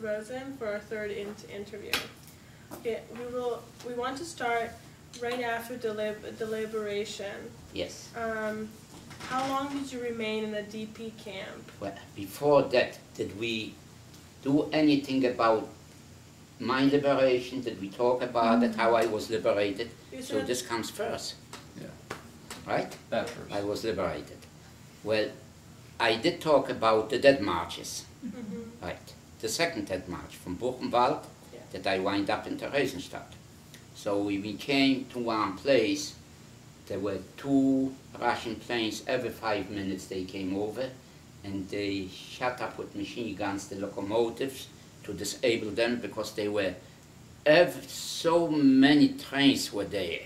Rosen for our third in- interview. Okay, we will, we want to start right after delib- deliberation. Yes. Um, how long did you remain in the DP camp? Well, before that, did we do anything about my liberation? Did we talk about it, how I was liberated? You So this comes first, Yeah, right? that first. I was liberated. Well, I did talk about the dead marches, Mhm, right? The second dead march from Buchenwald Yeah. that I wind up in Theresienstadt. So we we came to one place, there were two Russian planes, every five minutes they came over and they shot up with machine guns the locomotives to disable them because they were, ev- so many trains were there.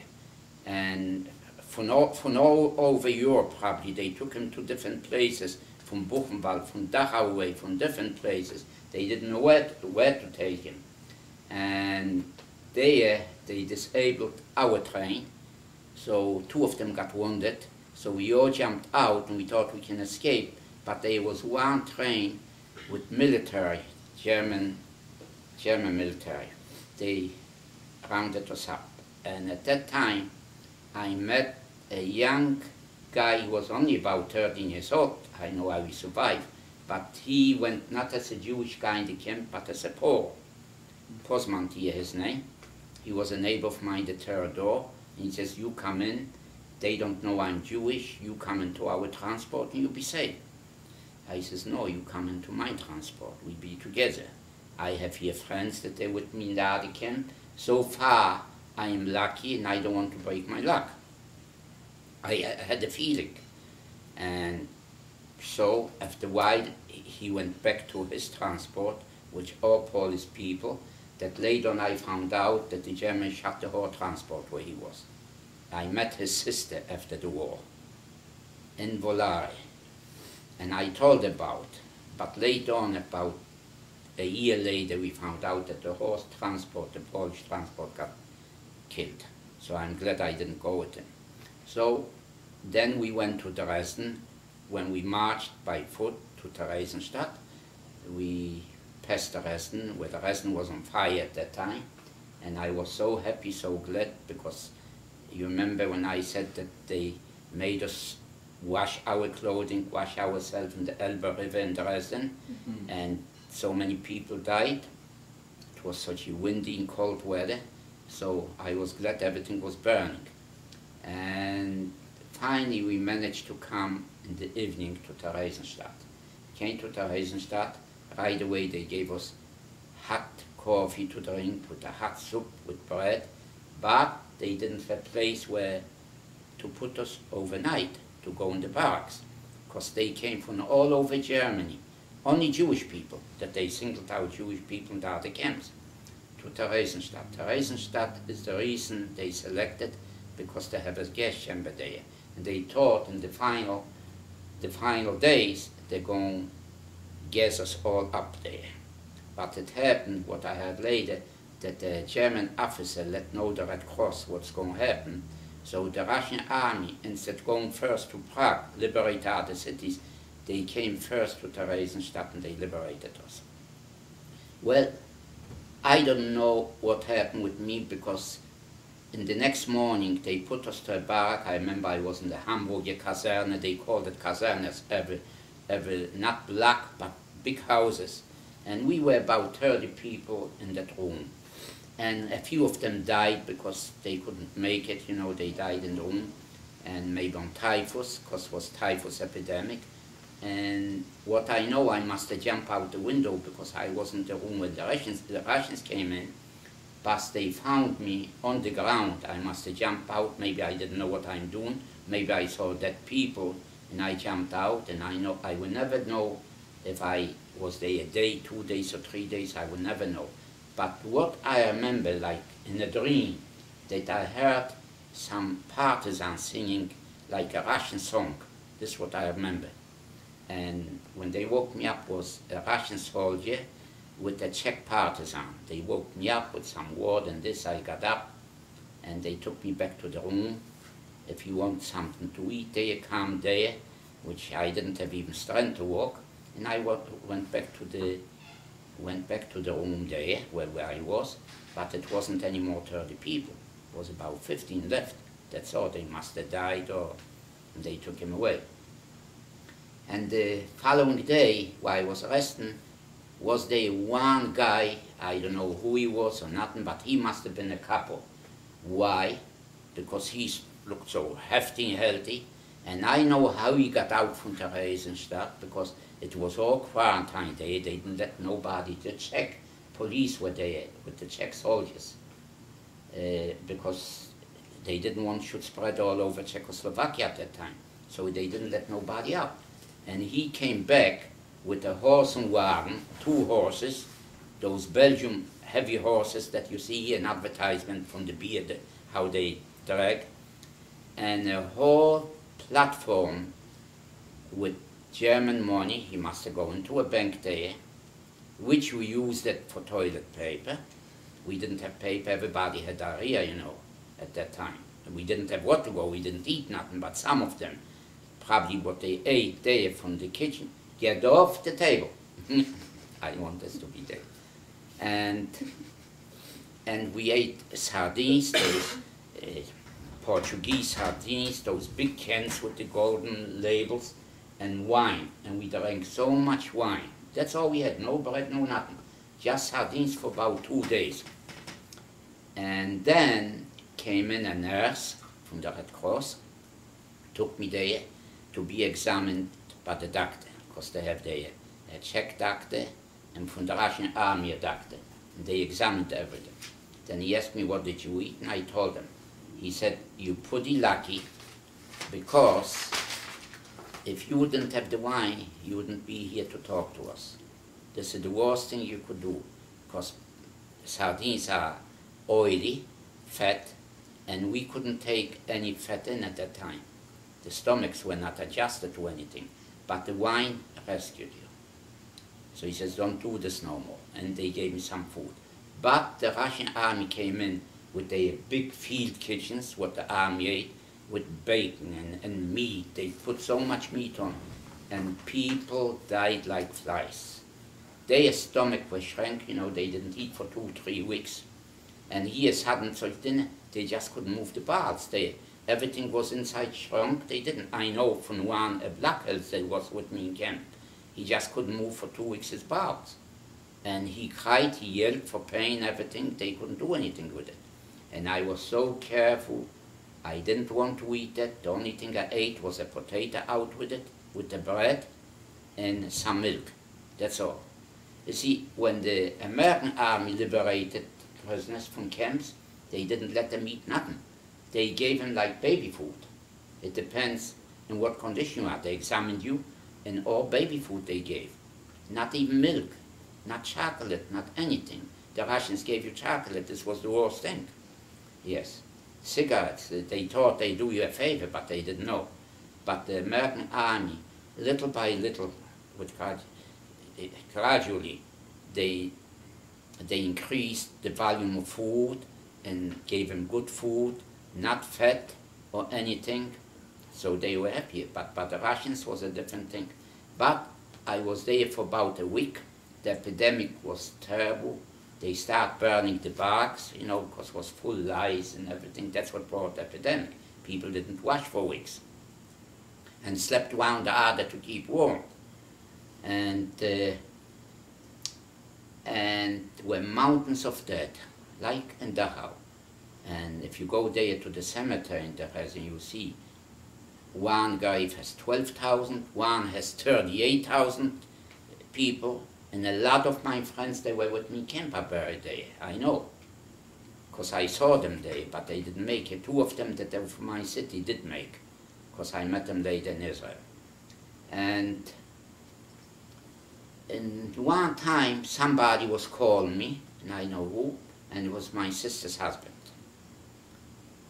And from all, from all over Europe probably, they took them to different places, from Buchenwald, from Dachau away, from different places. They didn't know where to, where to take him. And there, they disabled our train. So two of them got wounded. So we all jumped out and we thought we can escape. But there was one train with military, German, German military. They rounded us up. And at that time, I met a young guy, he was only about 13 years old. I know how he survived. But he went not as a Jewish guy in the camp, but as a Pole. Posmantier, his name. He was a neighbor of mine, the Terador. And he says, you come in, they don't know I'm Jewish, you come into our transport and you'll be safe. I says, no, you come into my transport, We'll be together. I have here friends that they with me in the other camp. So far, I am lucky and I don't want to break my luck. I, I had a feeling. And so after a while, he- went back to his transport, which all Polish people, that later on I found out that the Germans shut the whole transport where he was. I met his sister after the war in Volary, and I told about, but later on, about a year later, we found out that the horse transport, the Polish transport, got killed. So I'm glad I didn't go with him. So then we went to Dresden. When we marched by foot to Theresienstadt, we passed Dresden, where Dresden was on fire at that time. And I was so happy, so glad, because you remember when I said that they made us wash our clothing, wash ourselves in the Elbe River in Dresden, Mhm. and so many people died. It was such a windy and cold weather, so I was glad everything was burning. And finally, we managed to come in the evening to Theresienstadt. Came to Theresienstadt, right away they gave us hot coffee to drink with a hot soup with bread, but they didn't have a place where to put us overnight to go in the barracks, because they came from all over Germany only Jewish people, that they singled out Jewish people in the other camps, to Theresienstadt. Theresienstadt is the reason they selected because they have a gas chamber there. And they thought in the final, the final days, they're going to gas us all up there. But it happened, what I heard later, that the German officer let know the Red Cross what's going to happen. So the Russian army, instead going first to Prague, liberate other cities, they came first to Theresienstadt and they liberated us. Well, I don't know what happened with me because in the next morning they put us to a barrack. I remember I was in the Hamburger Kaserne. They called it kasernes, every, every, not black, but big houses. And we were about 30 people in that room. And a few of them died because they couldn't make it, you know, they died in the room. And maybe on typhus, because it was typhus epidemic. And what I know, I must have jumped out the window because I was in the room when the Russians, the Russians came in. But they found me on the ground. I must have jumped out. Maybe I didn't know what I'm doing. Maybe I saw dead people and I jumped out. And I know I will never know if I was there a day, two days, or three days. I will never know. But what I remember, like in a dream, that I heard some partisans singing like a Russian song. This is what I remember. And when they woke me up was a Russian soldier with a Czech partisan. They woke me up with some word and this. I got up and they took me back to the room. If you want something to eat there, come there, which I didn't have even strength to walk. And I went back to the went back to the room there where, where I was, but it wasn't any more 30 people. It was about 15 left. That's all. They must have died or they took him away. And the following day, while I was arrested, was there one guy, I don't know who he was or nothing, but he must have been a couple. Why? Because he looked so hefty and healthy. And I know how he got out from the Theresienstadt because it was all quarantine day. They didn't let nobody to check. Police were there with the Czech soldiers uh, because they didn't want should spread all over Czechoslovakia at that time. So they didn't let nobody out. And he came back with a horse and wagon, two horses, those Belgium heavy horses that you see in advertisement from the beer, how they drag, and a whole platform with German money. He must have gone to a bank there, which we used it for toilet paper. We didn't have paper. Everybody had diarrhea, you know, at that time. And we didn't have what to go. We didn't eat nothing, but some of them, probably what they ate there from the kitchen, get off the table. I want this to be there. And and we ate sardines, those uh, Portuguese sardines, those big cans with the golden labels, and wine. And we drank so much wine. That's all we had. No bread, no nothing. Just sardines for about two days. And then came in a nurse from the Red Cross, took me there to be examined by the doctor, because they have their a Czech doctor and from the Russian army doctor. And they examined everything. Then he asked me, what did you eat? And I told him. He said, you're pretty lucky because if you wouldn't have the wine, you wouldn't be here to talk to us. This is the worst thing you could do because sardines are oily, fat, and we couldn't take any fat in at that time. The stomachs were not adjusted to anything, but the wine rescued you. So he says, don't do this no more. And they gave me some food. But the Russian army came in with their big field kitchens, what the army ate, with bacon and, and meat. They put so much meat on. And people died like flies. Their stomach was shrank, you know, they didn't eat for two, three weeks. And he here suddenly, so dinner, they just couldn't move the bowels. They, everything was inside shrunk. They didn't. I know from one, a black health that was with me in camp. He just couldn't move for two weeks his bowels. And he cried, he yelled for pain, everything. They couldn't do anything with it. And I was so careful. I didn't want to eat that. The only thing I ate was a potato out with it, with the bread, and some milk. That's all. You see, when the American army liberated prisoners from camps, they didn't let them eat nothing. They gave them like baby food. It depends in what condition you are. They examined you, and all baby food they gave. Not even milk, not chocolate, not anything. The Russians gave you chocolate. This was the worst thing. Yes. Cigarettes, uh, they thought they do you a favor, but they didn't know. But the American army, little by little, with uh, gradually, they, they increased the volume of food and gave them good food, not fat or anything. So they were happy. But, but the Russians was a different thing. But I was there for about a week. The epidemic was terrible. They start burning the barks, you know, because it was full lice and everything. That's what brought the epidemic. People didn't wash for weeks and slept around the other to keep warm. And uh, and were mountains of dead, like in Dachau. And if you go there to the cemetery in Dresden, you see one grave has 12,000, one has 38,000 people, and a lot of my friends, they were with me camper buried there, I know. Because I saw them there, but they didn't make it. Two of them that were from my city did make, because I met them later in Israel. And and one time somebody was calling me, and I know who, and it was my sister's husband.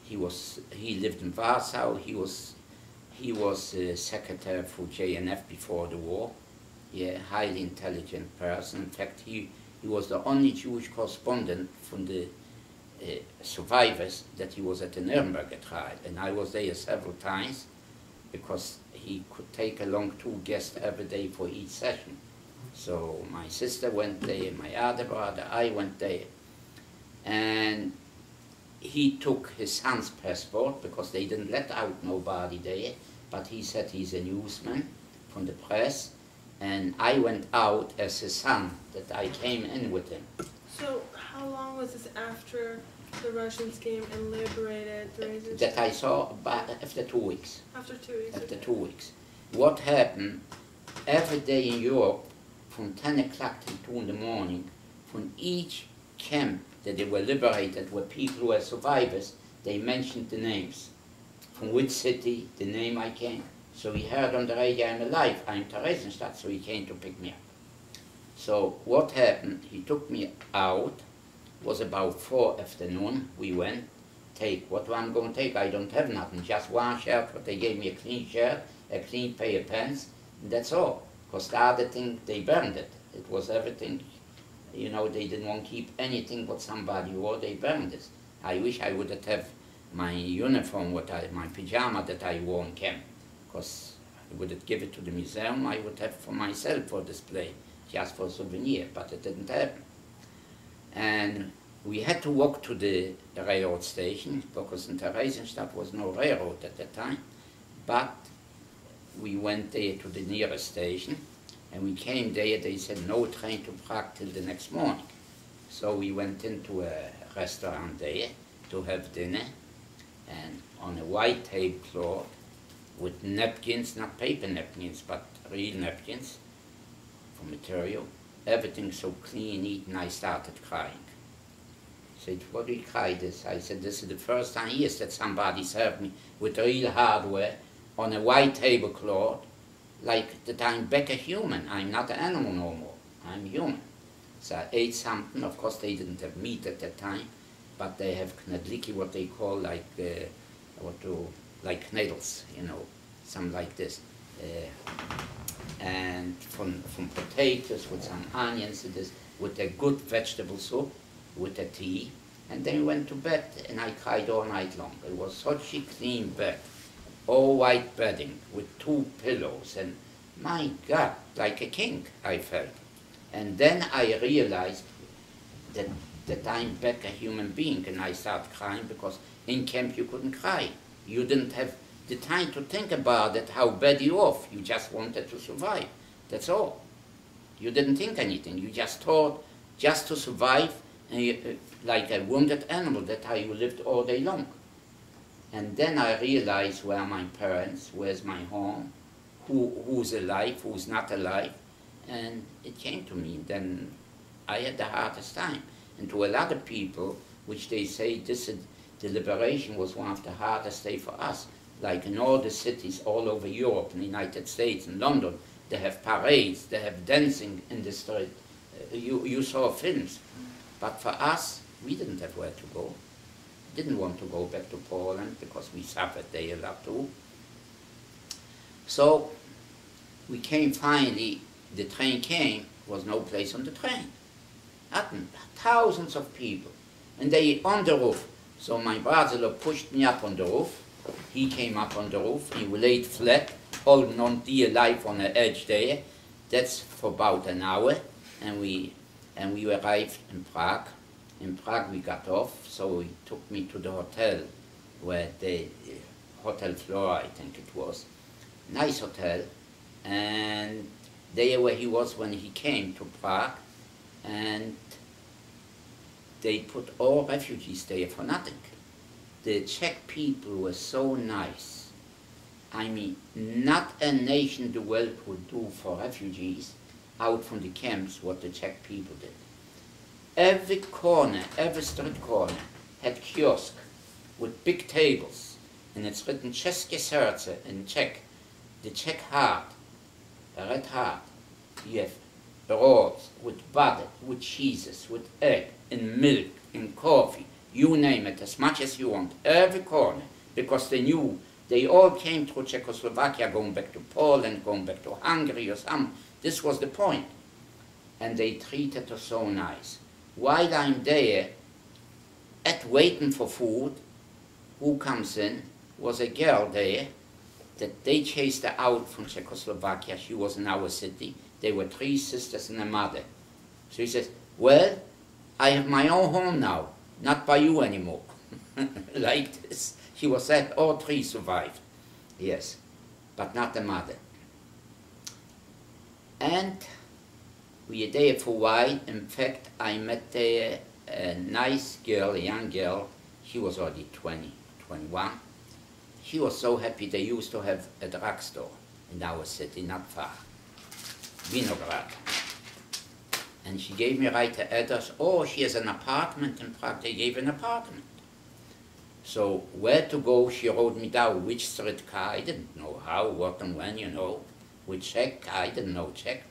He was he lived in Warsaw. He was he was uh, secretary for JNF before the war. Yeah, highly intelligent person. In fact, he he was the only Jewish correspondent from the uh, survivors that he was at the Nuremberg trial, and I was there several times because he could take along two guests every day for each session. So my sister went there, my other brother, I went there. And he took his son's passport because they didn't let out nobody there, but he said he's a newsman from the press. And I went out as his son, that I came in with him. So how long was this after the Russians came and liberated? That I saw about after two weeks. After two weeks. after okay. two weeks. What happened every day in Europe from 10 o'clock till 2 in the morning, from each camp that they were liberated were people who were survivors, they mentioned the names. From which city, the name I came. So he heard on the radio, I'm alive, I'm Theresienstadt, so he came to pick me up. So what happened, he took me out, was about 4 afternoon, we went, take what I'm going to take, I don't have nothing, just one shirt, but they gave me a clean shirt, a clean pair of pants, and that's all. Because the other thing, they burned it. It was everything, you know, they didn't want to keep anything what somebody wore, they burned it. I wish I would have my uniform, what I, my pajama that I wore in camp. Because I would given it to the museum, I would have for myself for display, just for souvenir, but it didn't happen. And we had to walk to the railroad station, because in Theresienstadt was no railroad at that time. But we went there to the nearest station, and we came there, they said no train to Prague till the next morning. So we went into a restaurant there to have dinner, and on a white tablecloth with napkins, not paper napkins, but real napkins for material, everything so clean, and I started crying. I Said, what do you cry this? I said, this is the first time years that somebody served me with real hardware on a white tablecloth, like that I'm back a human. I'm not an animal no more. I'm human. So I ate something. Of course, they didn't have meat at that time, but they have knedliki, what they call like uh, what to like kneddles, you know, something like this. Uh, and from, from potatoes with some onions and this, with a good vegetable soup, with a tea, and then we went to bed, and I cried all night long. It was such a clean bed, all white bedding with two pillows, and my God, like a king, I felt. And then I realized that, that I'm back a human being, and I started crying because in camp you couldn't cry. You didn't have the time to think about it, how bad you off. You just wanted to survive. That's all. You didn't think anything. You just thought just to survive, uh, like a wounded animal. That's how you lived all day long. And then I realized where are my parents, where's my home, who, who's alive, who's not alive. And it came to me. Then I had the hardest time. And to a lot of people, which they say this is, the liberation was one of the hardest days for us. Like in all the cities all over Europe, in the United States, in London, they have parades, they have dancing in the street. Uh, you, you saw films. But for us, we didn't have where to go. Didn't want to go back to Poland because we suffered there a lot too. So we came finally, the train came, There was no place on the train. Nothing, thousands of people. And they on the roof. So my brother pushed me up on the roof. He came up on the roof. He laid flat, holding on dear life on the edge there. That's for about an hour. And we, and we arrived in Prague. In Prague we got off, so he took me to the hotel where the uh, Hotel Flora, I think it was. Nice hotel. And there where he was when he came to Prague. And they put all refugees there for nothing. The Czech people were so nice. I mean, not a nation the world would do for refugees out from the camps what the Czech people did. Every corner, every street corner had kiosk with big tables, and it's written České srdce in Czech, the Czech heart, a red heart. You have rolls with butter, with cheeses, with egg, and milk, and coffee, you name it, as much as you want, every corner, because they knew they all came through Czechoslovakia, going back to Poland, going back to Hungary or some. This was the point. And they treated us so nice. While I'm there, at waiting for food, who comes in was a girl there that they chased her out from Czechoslovakia. She was in our city. They were three sisters and a mother. So he says, well, I have my own home now, not by you anymore. like this. He was said, all three survived. Yes, but not the mother. And we were there for a while. In fact, I met there a nice girl, a young girl. She was already 20, 21. She was so happy they used to have a drugstore in our city, not far. Vinograd. And she gave me right address. Oh, she has an apartment in Prague. They gave an apartment. So where to go, she wrote me down which street car, I didn't know how, what and when, you know. Which check, I didn't know Czech.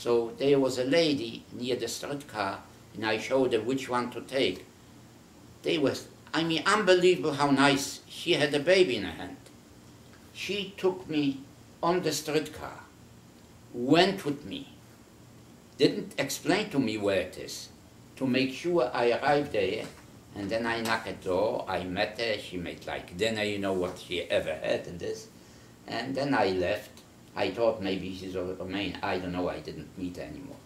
So there was a lady near the streetcar, and I showed her which one to take. They were, I mean, unbelievable how nice. She had a baby in her hand. She took me on the streetcar, went with me, didn't explain to me where it is, to make sure I arrived there, and then I knocked at the door, I met her, she made like dinner, you know what she ever had in this, and then I left. I thought maybe she's a Romanian, I don't know, I didn't meet anymore.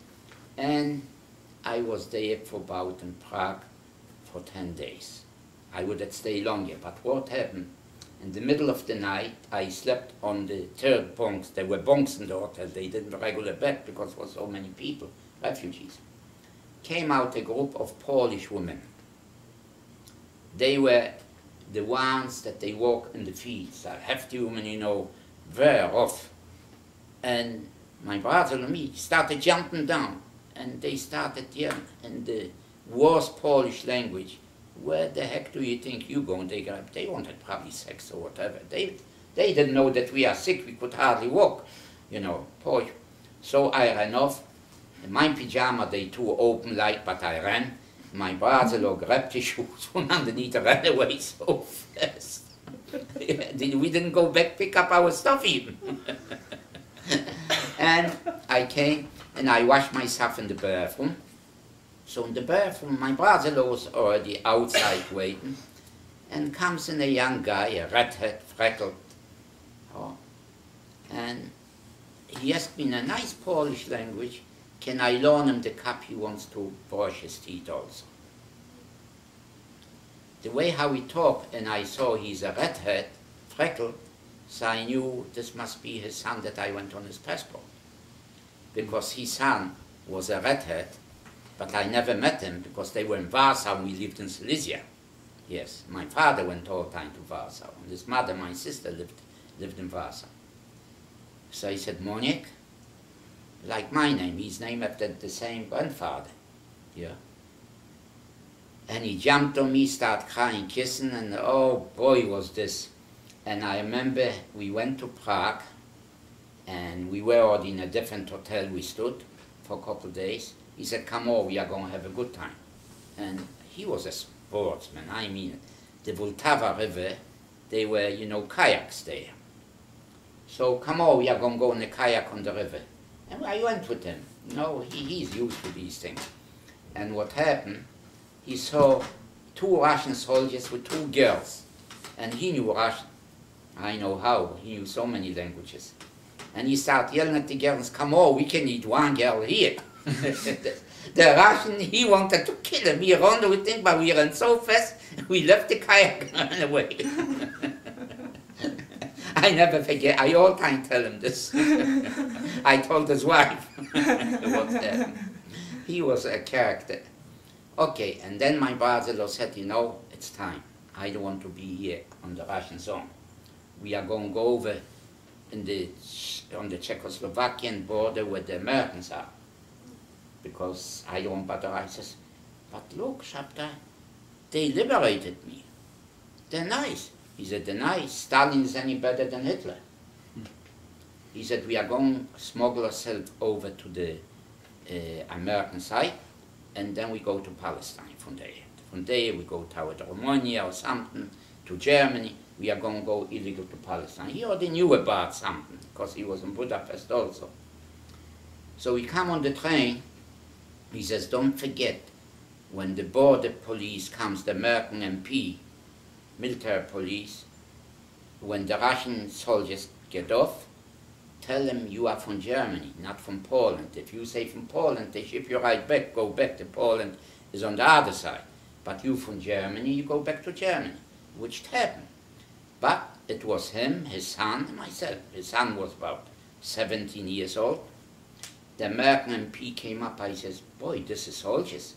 And I was there for about in Prague for 10 days. I would have stayed longer, but what happened? In the middle of the night, I slept on the third bunks. There were bunks in the hotel. They didn't regular bed because there were so many people, refugees. Came out a group of Polish women. They were the ones that they walk in the fields. A hefty women, you know, very rough. And my brother and me started jumping down. And they started yelling in the worst Polish language where the heck do you think you going? They got, they wanted probably sex or whatever. They, they didn't know that we are sick. We could hardly walk, you know. Boy. So I ran off. In my pajama, they too open like, but I ran. My brother-in-law grabbed his shoes from underneath and ran away so fast. we didn't go back pick up our stuff even. And I came and I washed myself in the bathroom. So in the bathroom, my brother-in-law was already outside waiting, and comes in a young guy, a redhead, freckled, oh, and he asked me in a nice Polish language, can I loan him the cup he wants to brush his teeth also? The way how he talked, and I saw he's a redhead, freckled, so I knew this must be his son that I went on his passport. Because his son was a redhead, but I never met him because they were in Warsaw we lived in Silesia. Yes, my father went all the time to Warsaw, and his mother, my sister, lived, lived in Warsaw. So he said, Monik, like my name, his name after the same grandfather. Yeah. And he jumped on me, started crying, kissing, and oh boy, was this. And I remember we went to Prague, and we were already in a different hotel we stood for a couple of days he said, come over, we are going to have a good time. And he was a sportsman, I mean The Vltava River, they were, you know, kayaks there. So come over, we are going to go in a kayak on the river. And I went with him. You know, he, he's used to these things. And what happened, he saw two Russian soldiers with two girls. And he knew Russian. I know how. He knew so many languages. And he started yelling at the girls, come on, we can eat one girl here. the, Russian, he wanted to kill him. He ran with him, but we ran so fast, we left the kayak and ran away. I never forget, I all time tell him this. I told his wife He was a character. Okay, and then my brother said, you know, it's time. I don't want to be here on the Russian zone. We are going to go over in the, on the Czechoslovakian border where the Americans are because I don't bother. I says, but look, Shabda, they liberated me. They're nice. He said, they're nice. Stalin is any better than Hitler. He said, we are going to smuggle ourselves over to the uh, American side, and then we go to Palestine from there. From there we go toward Romania or something, to Germany. We are going to go illegal to Palestine. He already knew about something, because he was in Budapest also. So we come on the train, he says, don't forget, when the border police comes, the American MP, military police, when the Russian soldiers get off, tell them you are from Germany, not from Poland. If you say from Poland, they ship you right back, go back to Poland, is on the other side. But you from Germany, you go back to Germany, which happened. But it was him, his son, and myself. His son was about 17 years old. The American MP came up, I says, boy, this is soldiers.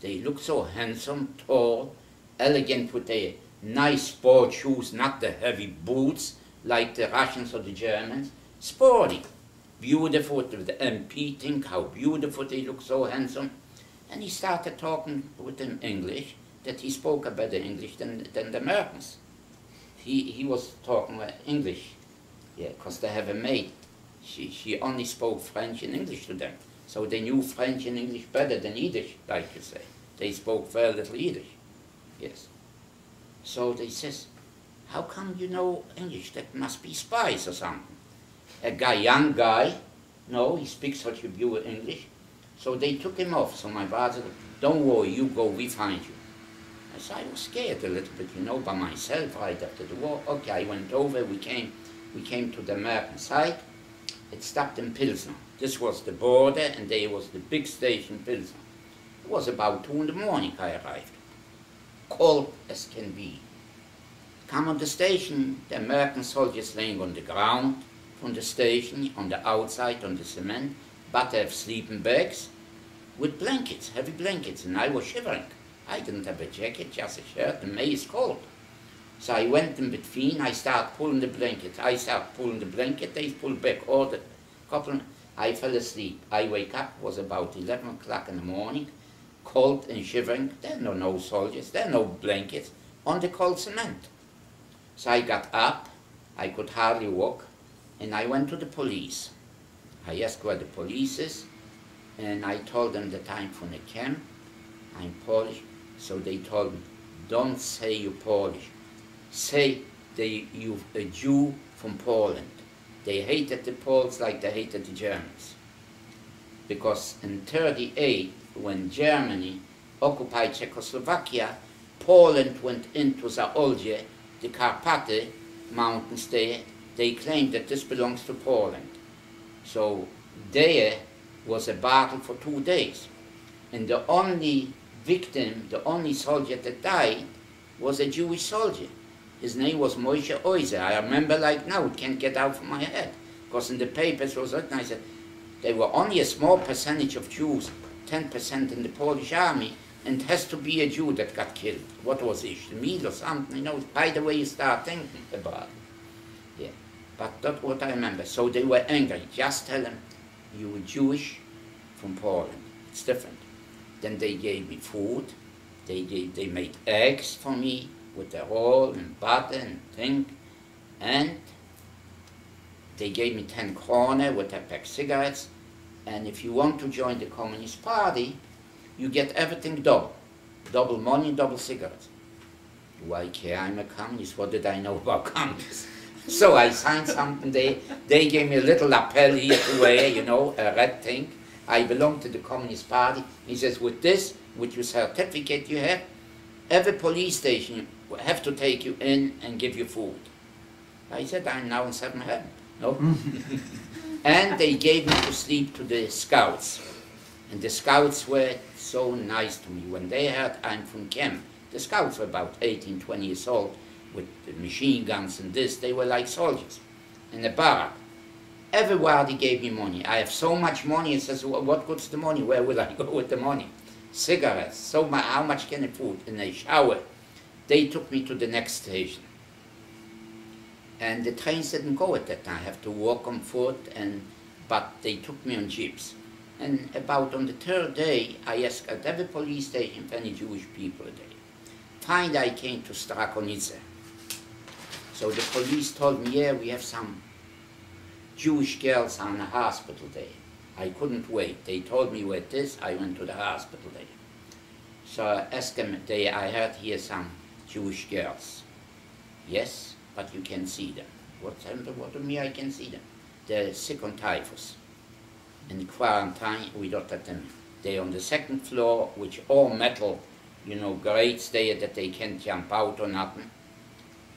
They look so handsome, tall, elegant with their nice sport shoes, not the heavy boots like the Russians or the Germans. Sporty, beautiful. The MP think how beautiful they look, so handsome. And he started talking with them English, that he spoke a better English than, than the Americans. He, he was talking English, yeah, because they have a maid. She, she only spoke French and English to them. So they knew French and English better than Yiddish, like you say. They spoke very little Yiddish. Yes. So they says, how come you know English? That must be spies or something. A guy, young guy, no, he speaks such a pure English. So they took him off. So my father said, don't worry, you go, we find you. I said, I was scared a little bit, you know, by myself right after the war. Okay, I went over, we came, we came to the American side. It stopped in Pilsen. This was the border, and there was the big station, Pilsen. It was about two in the morning I arrived. Cold as can be. Come on the station, the American soldiers laying on the ground from the station, on the outside, on the cement, but have sleeping bags with blankets, heavy blankets, and I was shivering. I didn't have a jacket, just a shirt, and May is cold. So I went in between, I start pulling the blanket. I start pulling the blanket, they pull back all the couple. I fell asleep. I wake up, was about 11 o'clock in the morning, cold and shivering. There are no, no soldiers, there are no blankets, on the cold cement. So I got up, I could hardly walk, and I went to the police. I asked where the police is, and I told them that I'm from the camp, I'm Polish, so they told me, don't say you're Polish, say they, you're a Jew from Poland. They hated the Poles like they hated the Germans. Because in 38, when Germany occupied Czechoslovakia, Poland went into Zaolzie, the Karpaty mountains there. They claimed that this belongs to Poland. So there was a battle for two days. And the only victim, the only soldier that died, was a Jewish soldier. His name was Moshe Oizer. I remember like now, it can't get out from my head. Because in the papers was written, said, there were only a small percentage of Jews, 10% in the Polish army, and it has to be a Jew that got killed. What was it, meal or something? You know, by the way you start thinking about it. Yeah, but that's what I remember. So they were angry. Just tell them, you were Jewish from Poland. It's different. Then they gave me food. They, gave, they made eggs for me with the roll and butter and thing. And they gave me 10 kroner with a pack cigarettes. And if you want to join the Communist Party, you get everything double. Double money, double cigarettes. Why I care I'm a communist? What did I know about communists? so I signed something. They, they gave me a little lapel here to wear, you know, a red thing. I belong to the Communist Party. He says, with this, with your certificate you have, every police station will have to take you in and give you food. I said, I'm now in seven heaven. No? and they gave me to sleep to the scouts. And the scouts were so nice to me. When they heard I'm from camp, the scouts were about 18, 20 years old with machine guns and this, they were like soldiers in the barrack. Everybody gave me money. I have so much money. It says, what good's the money? Where will I go with the money? Cigarettes. So much, how much can I afford? In a shower. They took me to the next station. And the trains didn't go at that time. I have to walk on foot, and but they took me on jeeps. And about on the third day, I asked at every police station if any Jewish people there. Finally, I came to Strakonice. So the police told me, yeah, we have some Jewish girls on the hospital day. I couldn't wait. They told me where this, I went to the hospital day. So I asked them, they, I heard here some Jewish girls. Yes, but you can see them. What's What, what to me, I can see them. They're sick on typhus. In quarantine, we don't let them. They're on the second floor, which all metal, you know, grates there that they can't jump out or nothing.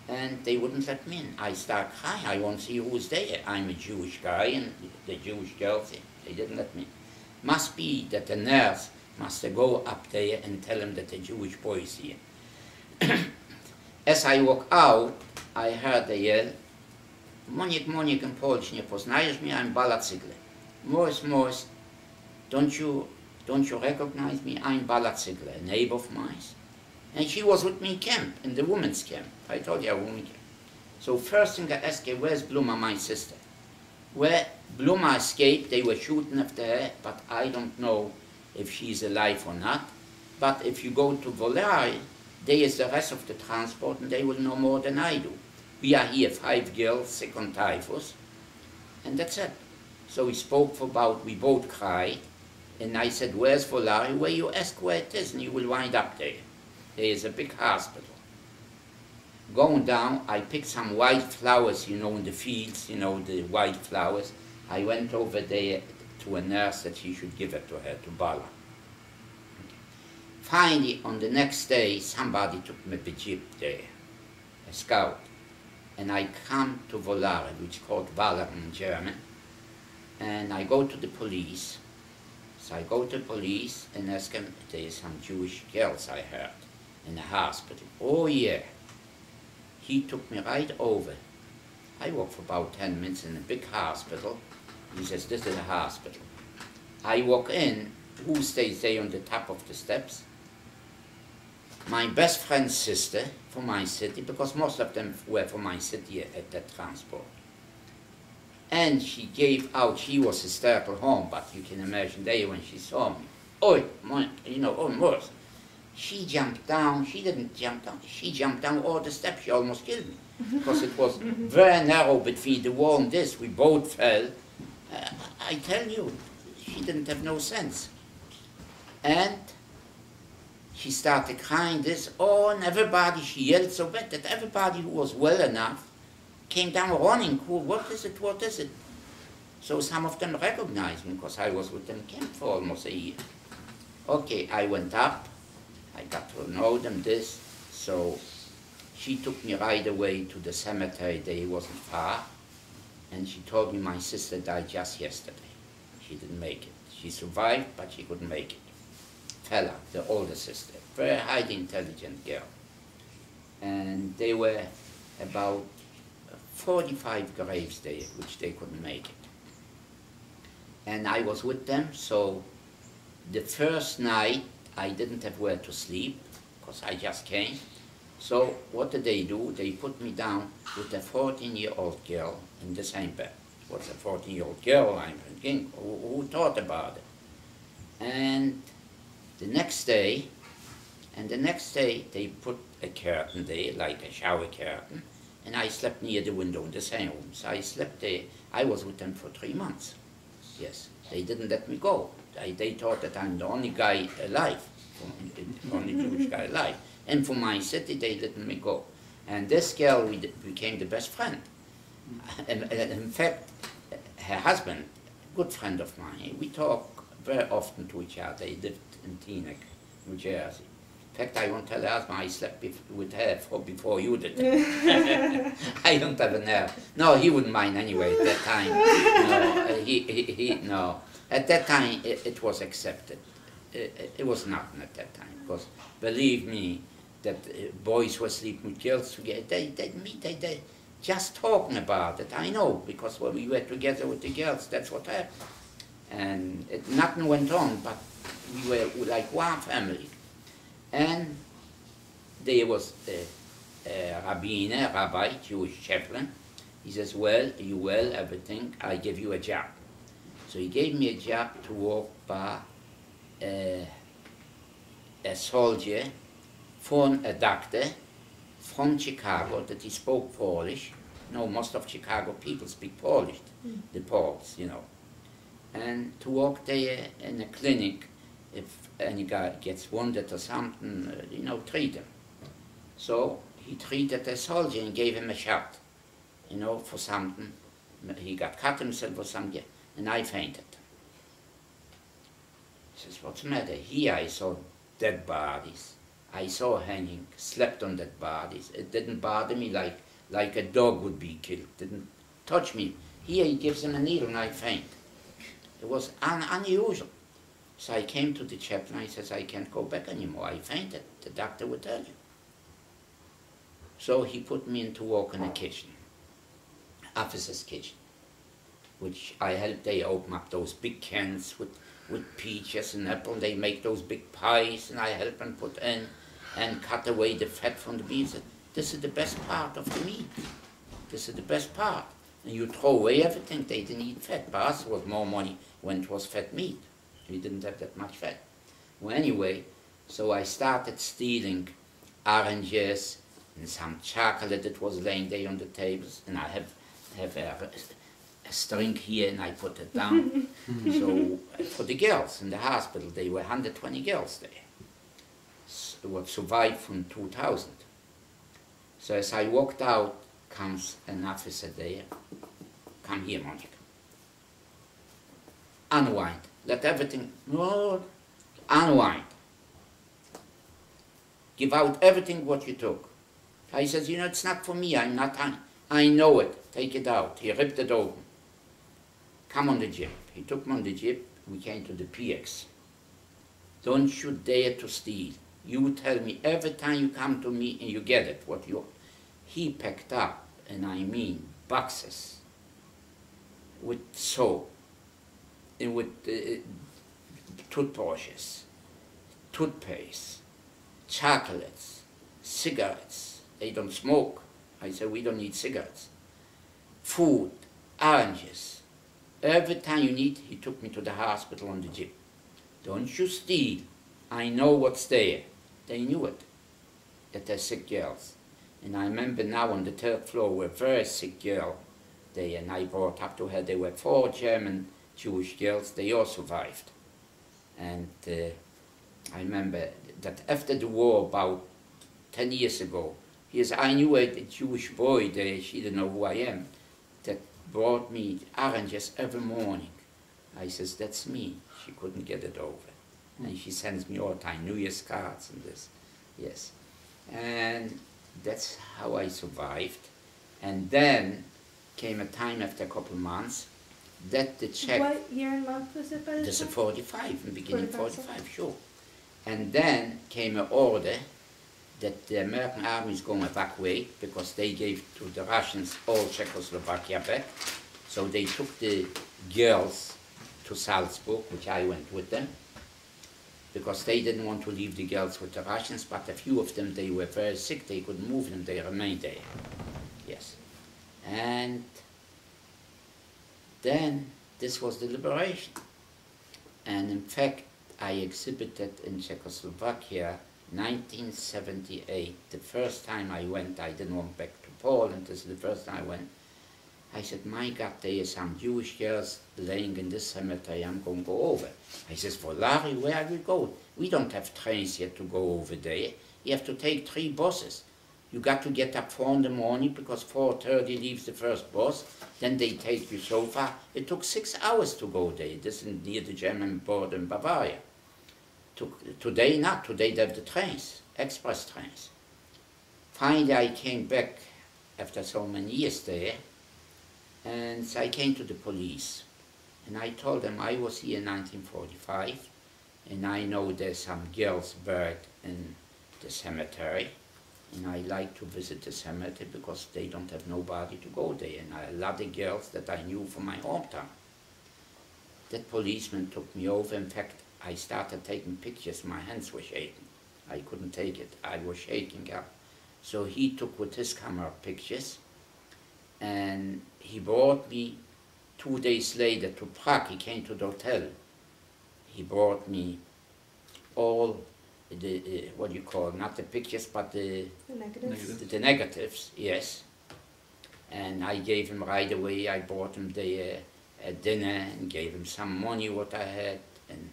And they wouldn't let me in. I start crying. I want to see who's there. I'm a Jewish guy, and the Jewish girls, they didn't let me. Must be that the nurse must go up there and tell him that the Jewish boy is here. As I walk out, I heard the yell, Monik, Monik in Polish, nie poznajesz mnie, I'm Bala Ziegler. Morris, Morris, don't you, don't you recognize me? I'm Bala Ziegler, a neighbor of mine. And she was with me in camp, in the women's camp. I told you, a women's camp. So first thing I asked her, where's Bluma, my sister? Where Bluma escaped, they were shooting after her, but I don't know if she's alive or not. But if you go to Volary, there is the rest of the transport, and they will know more than I do. We are here, five girls, sick on typhus, and that's it. So we spoke for about, we both cried, and I said, where's Volary? Where you ask where it is, and you will wind up there. There is a big hospital. Going down, I picked some white flowers, you know, in the fields, you know, the white flowers. I went over there to a nurse that she should give it to her, to Bala. Finally, on the next day, somebody took me to jeep there, a scout. And I come to Volary, which is called Waller in German. And I go to the police. So I go to the police and ask them, there is some Jewish girls I heard in the hospital. Oh yeah. He took me right over. I walked for about 10 minutes in a big hospital. He says, this is a hospital. I walk in, who stays there on the top of the steps? My best friend's sister from my city, because most of them were from my city at that transport. And she gave out, she was hysterical home, but you can imagine there when she saw me. Oh, my, you know, Morris. She jumped down, she didn't jump down, she jumped down all the steps, she almost killed me. Because it was very narrow between the wall and this, we both fell. Uh, I tell you, she didn't have no sense. And she started crying this, oh, and everybody, she yelled so bad that everybody who was well enough came down running, cool, what is it, what is it? So some of them recognized me because I was with them camp for almost a year. Okay, I went up, I got to know them this, so she took me right away to the cemetery, they wasn't far, and she told me my sister died just yesterday. She didn't make it. She survived, but she couldn't make it. Fella, the older sister, very highly intelligent girl. And they were about 45 graves there, which they couldn't make it. And I was with them, so the first night I didn't have where to sleep, because I just came. So what did they do? They put me down with a 14-year-old girl in the same bed. What's a 14-year-old girl? I'm thinking, who, who thought about it? And the next day, and the next day they put a curtain there, like a shower curtain, and I slept near the window in the same room. So I slept there. I was with them for three months. Yes, they didn't let me go. They, they thought that I'm the only guy alive, the only Jewish guy alive. And for my city, they let me go. And this girl, we became the best friend. Mm-hmm. And, and in fact, her husband, good friend of mine, we talk very often to each other. They lived in Teaneck, New Jersey. In fact, I won't tell her husband I slept bef- with her for, before you did. I don't have a nerve. No, he wouldn't mind anyway at that time. No, he, he, he, no. At that time, it, it was accepted. It, it, was nothing at that time. Because believe me, that uh, boys were sleeping with girls together. They, they, me, they, they just talking about it. I know because when we were together with the girls, that's what happened. And it, nothing went on, but we were like one family. And there was a, a rabbin, a rabbi, Jewish chaplain. He says, well, you well, everything, I give you a job. So he gave me a job to work by uh, a soldier from a doctor from Chicago that he spoke Polish. No, most of Chicago people speak Polish, Mm. the Poles, you know. And to work there in a clinic, if any guy gets wounded or something, uh, you know, treat him. So he treated a soldier and gave him a shot, you know, for something. He got cut himself or something, and I fainted. He says, what's the matter? Here I saw dead bodies. I saw hanging, slept on dead bodies. It didn't bother me like, like a dog would be killed. Didn't touch me. Here he gives him a needle and I faint. It was un- unusual. So I came to the chaplain. I says, I can't go back anymore. I fainted. The doctor would tell you. So he put me into work in the kitchen, officer's kitchen, which I helped. They open up those big cans with, with peaches and apple. They make those big pies, and I help them put in and cut away the fat from the beans. This is the best part of the meat. This is the best part. And you throw away everything. They didn't eat fat. But us was more money when it was fat meat. We didn't have that much fat. Well, anyway, so I started stealing oranges and some chocolate that was laying there on the tables, and I have have a, a string here, and I put it down. so for the girls in the hospital, there were 120 girls there. S- What survived from 2000. So as I walked out, comes an officer there. Come here, Monica. Unwind. Let everything. No, unwind. Give out everything what you took. I says, you know, it's not for me. I'm not. I, I know it. Take it out. He ripped it open. Come on the jeep. He took me on the jeep. We came to the PX. Don't you dare to steal. You tell me every time you come to me and you get it, what you. He packed up, and I mean boxes, with soap, and with uh, toothbrushes, toothpaste, chocolates, cigarettes. They don't smoke. I said, we don't need cigarettes. Food, oranges. Every time you need, he took me to the hospital on the jeep. Don't you steal. I know what's there. They knew it. That they're sick girls. And I remember now on the third floor were very sick girl They and I brought up to her. There were four German Jewish girls. They all survived. And uh, I remember that after the war, about 10 years ago, yes, I knew a, Jewish boy there, she didn't know who I am, brought me oranges every morning. I says, that's me. She couldn't get it over. And she sends me all the time New Year's cards and this. Yes. And that's how I survived. And then came a time after a couple of months that the Czech What year and month was it by the this is 45, in the beginning 45, 45, sure. And then came an order that the American army is going to evacuate because they gave to the Russians all Czechoslovakia back. So they took the girls to Salzburg, which I went with them, because they didn't want to leave the girls with the Russians, but a few of them, they were very sick, they couldn't move them, they remained there. Yes. And then this was the liberation. And in fact, I exhibited in Czechoslovakia 1978. The first time I went, I didn't want back to Poland. This is the first time I went. I said, my God, there are some Jewish girls laying in this cemetery. I'm going to go over. I says, well, Larry, where are we going? We don't have trains yet to go over there. You have to take three buses. You got to get up four in the morning because 4.30 leaves the first bus. Then they take you so far. It took six hours to go there. This is near the German border in Bavaria. Took, today not. Today they have the trains, express trains. Finally, I came back after so many years there, and I came to the police, and I told them I was here in 1945, and I know there's some girls buried in the cemetery, and I like to visit the cemetery because they don't have nobody to go there, and I love the girls that I knew from my hometown. That policeman took me over. In fact, I started taking pictures. My hands were shaking. I couldn't take it. I was shaking up. So he took with his camera pictures, and he brought me two days later to Prague. He came to the hotel. He brought me all the uh, what do you call not the pictures but the The negatives. The, the negatives, yes. And I gave him right away. I bought him the uh, a dinner and gave him some money what I had and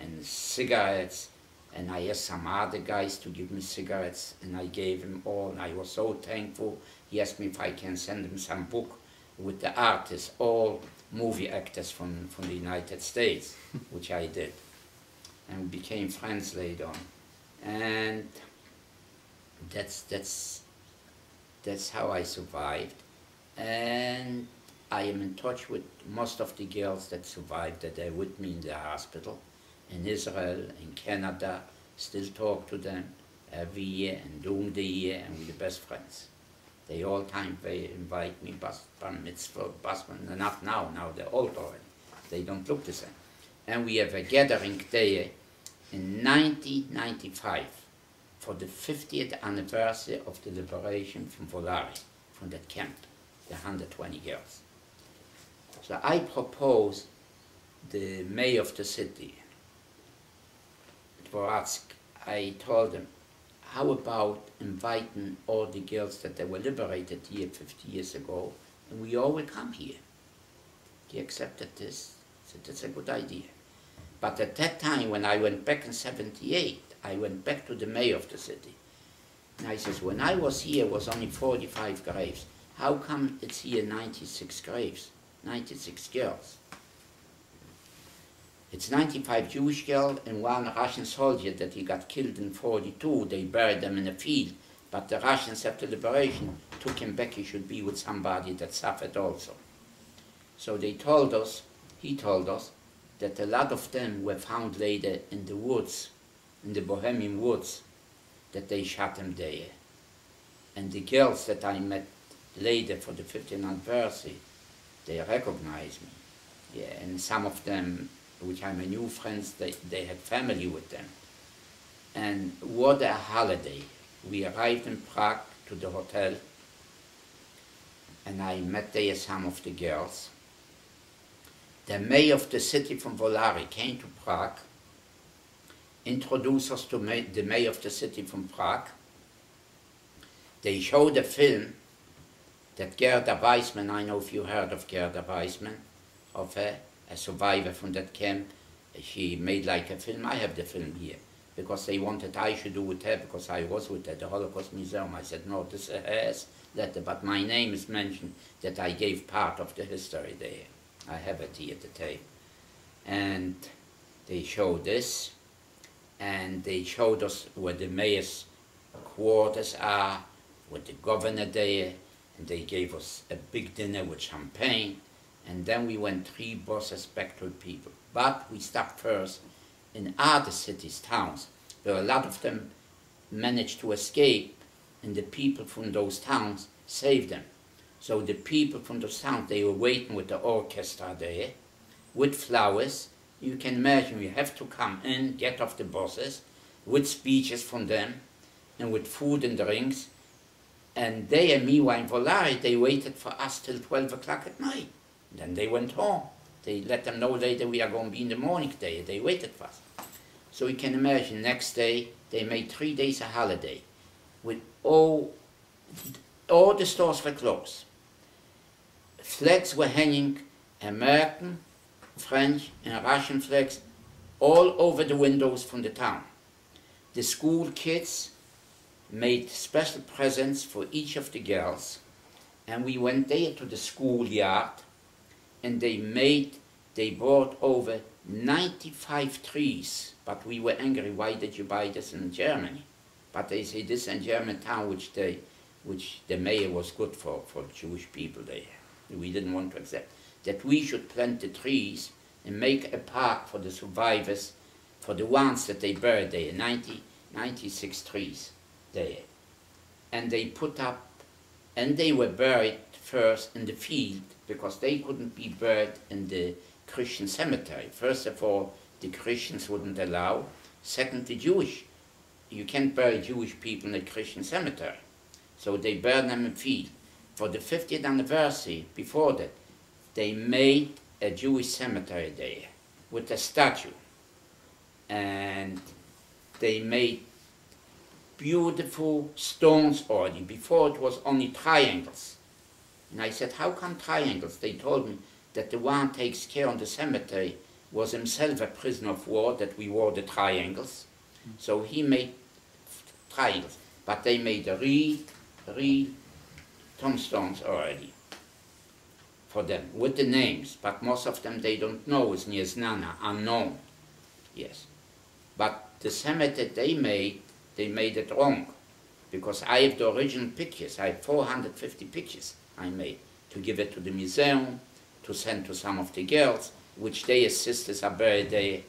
and cigarettes. And I asked some other guys to give me cigarettes, and I gave him all. And I was so thankful. He asked me if I can send him some book with the artists, all movie actors from, from the United States, which I did. And we became friends later on. And that's that's that's how I survived, and I am in touch with most of the girls that survived that are with me in the hospital, in Israel, in Canada. Still talk to them every year and during the year, and we're the best friends. They all time they invite me bas bar mitzvah, bas not now. Now they're old already. They don't look the same. And we have a gathering there in 1995 for the 50th anniversary of the liberation from Volary, from that camp, the 120 girls. So I propose the mayor of the city, Dvoratsky, I told him, how about inviting all the girls that they were liberated here 50 years ago, and we all will come here. He accepted this, said that's a good idea. But at that time, when I went back in 78, I went back to the mayor of the city. And I says, when I was here, was only 45 graves. How come it's here 96 graves, 96 girls? It's 95 Jewish girls and one Russian soldier that he got killed in 42. They buried them in a field. But the Russians, after liberation, took him back. He should be with somebody that suffered also. So they told us, he told us, that a lot of them were found later in the woods, in the Bohemian woods, that they shot them there. And the girls that I met later for the 15th anniversary, they recognized me. Yeah, and some of them, which are my new friends, they, they had family with them. And what a holiday. We arrived in Prague to the hotel, and I met there some of the girls the mayor of the city from Volary came to Prague, introduced us to the mayor of the city from Prague. They showed a film that Gerda Weissmann, I know if you heard of Gerda Weissmann, of her, a survivor from that camp, she made like a film. I have the film here because they wanted I should do with her because I was with her at the Holocaust Museum. I said, no, this is hers letter, but my name is mentioned that I gave part of the history there. I have it here at the tape. And they showed this, and they showed us where the mayor's quarters are, with the governor there, and they gave us a big dinner with champagne, and then we went three buses back to people. But we stopped first in other cities, towns, where a lot of them managed to escape, and the people from those towns saved them. So the people from the sound, they were waiting with the orchestra there, with flowers. You can imagine you have to come in, get off the buses, with speeches from them, and with food and drinks. And they and me meanwhile in Volary, they waited for us till 12 o'clock at night. Then they went home. They let them know later we are going to be in the morning day. They waited for us. So you can imagine, next day, they made three days a holiday. With all, all the stores were closed flags were hanging, American, French, and Russian flags all over the windows from the town. The school kids made special presents for each of the girls, and we went there to the schoolyard, and they made, they brought over 95 trees, but we were angry, why did you buy this in Germany? But they say this in German town, which they, which the mayor was good for, for Jewish people there we didn't want to accept, that we should plant the trees and make a park for the survivors, for the ones that they buried there, 90, 96 trees there. And they put up, and they were buried first in the field because they couldn't be buried in the Christian cemetery. First of all, the Christians wouldn't allow. Second, the Jewish. You can't bury Jewish people in a Christian cemetery. So they buried them in field for the 50th anniversary, before that, they made a Jewish cemetery there with a statue. And they made beautiful stones already. Before it was only triangles. And I said, how come triangles? They told me that the one takes care on the cemetery was himself a prisoner of war, that we wore the triangles. So he made triangles. But they made real, real tombstones already for them with the names, but most of them they don't know is Nieznana, unknown. Yes. But the cemetery they made, they made it wrong. because I have the original pictures. I have 450 pictures I made to give it to the museum, to send to some of the girls, which their sisters are buried there.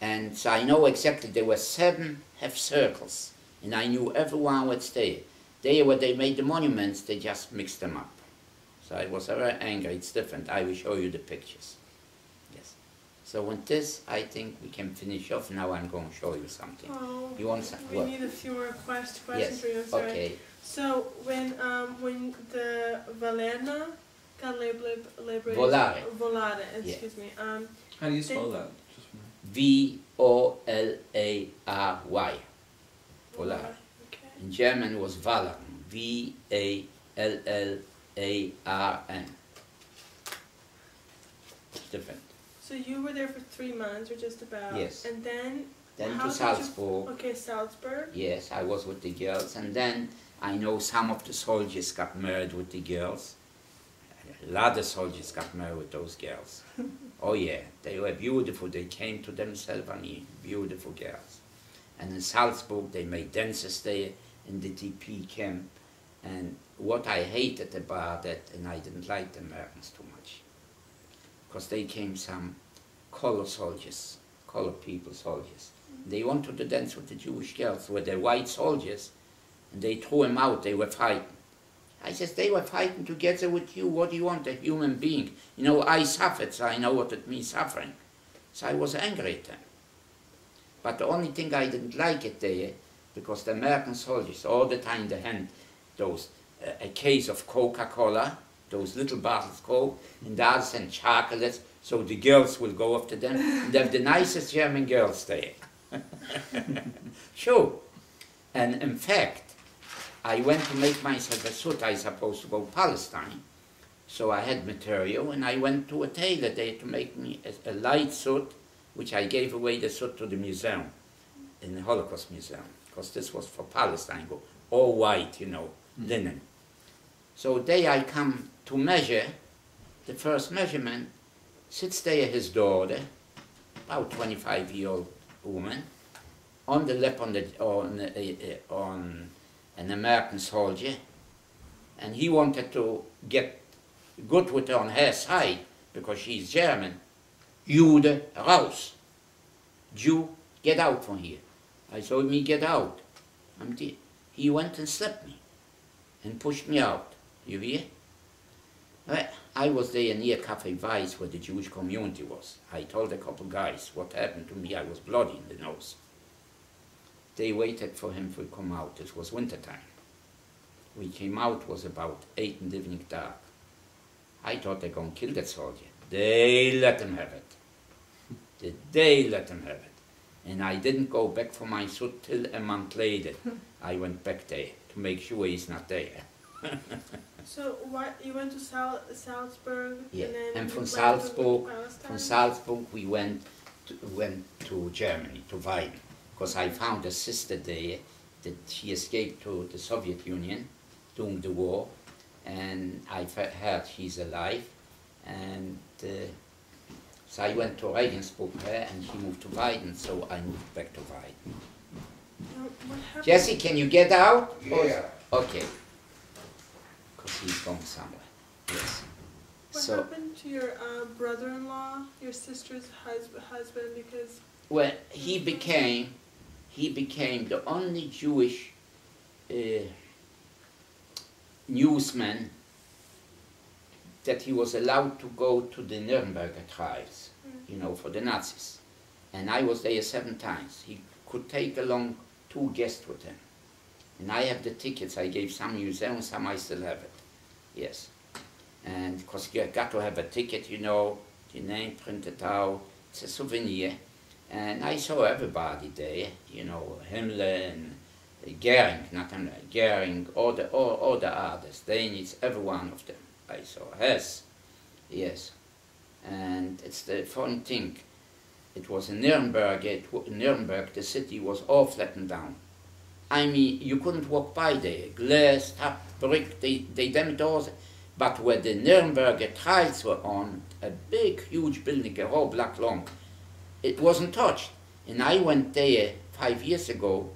And so I know exactly there were seven half circles, and I knew everyone was there. There where they made the monuments, they just mixed them up. So I was very angry. It's different. I will show you the pictures. Yes. So with this, I think we can finish off. Now I'm going to show you something. Oh, You want some? we What? need a few more quest- questions Yes. for you. Sorry. Okay. So when um when the Valerna got lib- liberated, Volary. Volary, excuse me. Um, How do you spell that? Just for me. V O L A R Y. Volary. Okay. In German it was Wallern. V A L L A R N. It's different. So you were there for three months, or just about. Yes. And then. Then how to did you- Salzburg. Okay, Salzburg. Yes, I was with the girls, and then I know some of the soldiers got married with the girls. A lot of soldiers got married with those girls. oh yeah, they were beautiful. They came to themselves, mean, beautiful girls. And in Salzburg, they made dances there in the DP camp. And what I hated about it, and I didn't like the Americans too much, because they came some color soldiers, color people soldiers. Mm. They wanted to dance with the Jewish girls, with the white soldiers, and they threw him out. They were fighting. I says, they were fighting together with you. What do you want, a human being? You know, I suffered, so I know what it means suffering. So I was angry at them. But the only thing I didn't like it there, because the American soldiers all the time they hand those uh, a case of Coca-Cola, those little bottles of Coke, and others and chocolates, so the girls will go after them. And they have the nicest German girls there. sure. And in fact, I went to make myself a suit. I supposed to go to Palestine. So I had material and I went to a tailor there to make me a, a light suit, which I gave away the suit to the museum, in the Holocaust Museum, because this was for Palestine, go all white, you know, linen. So there I come to measure, the first measurement, sits there his daughter, about 25 year old woman, on the lap on, the, on, uh, uh, on an American soldier, and he wanted to get good with her on her side because she's German. Jude raus. Jew, get out from here. I told me get out. He went and slapped me and pushed me out. You hear? I was there near Cafe Weiss where the Jewish community was. I told a couple guys what happened to me. I was bloody in the nose. They waited for him to come out. It was winter time. We came out, it was about 8 in the evening dark. I thought they're going to kill that soldier. They let him have it. Did They let him have it. And I didn't go back for my suit till a month later. I went back there to make sure he's not there. So what you went to Sal- Salzburg, Yeah, and then and from Salzburg- From Salzburg we went to, went to Germany, to Weiden, because I found a sister there that she escaped to the Soviet Union during the war, and I heard she's alive, and uh, so I went to Regensburg there, and she moved to Weiden, so I moved back to Weiden. Uh. Jesse, can you get out? Or- Yeah. Okay. Because he's going somewhere. Yes. What so. happened to your uh, brother-in-law, your sister's hus- husband? Because Well, he became, he became the only Jewish uh, newsman that he was allowed to go to the Nuremberg trials, Mm. you know, for the Nazis. And I was there seven times. He could take along two guests with him. And I have the tickets. I gave some museums, some I still have it. Yes. And because you got to have a ticket, you know, the name printed out. It's a souvenir. And I saw everybody there, you know, Himmler and Goering, not Himmler, all the, all, all the artists, Danish, every one of them. I saw Hess, yes. And it's the funny thing, it was in Nuremberg, it, Nuremberg, the city was all flattened down. I mean, you couldn't walk by there. Glass, top, brick, they, they damaged all. But where the Nuremberg trials were on, a big, huge building, a whole block long, it wasn't touched. And I went there five years ago,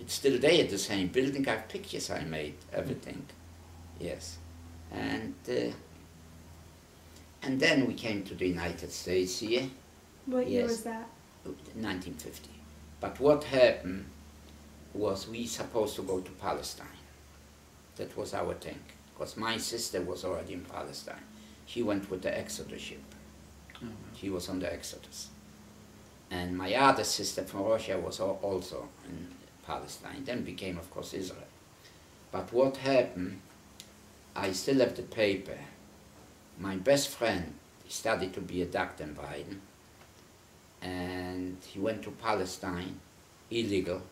It's still there, the same building. I have pictures I made, everything. Yes. And uh, and then we came to the United States here, What year was that? 1950. But what happened was we supposed to go to Palestine. That was our thing. Because my sister was already in Palestine. She went with the Exodus ship. Mm-hmm. Oh, She was on the Exodus. And my other sister from Russia was also in Palestine, then became, of course, Israel. But what happened, I still have the paper. My best friend studied to be a doctor in Biden, and he went to Palestine, illegal,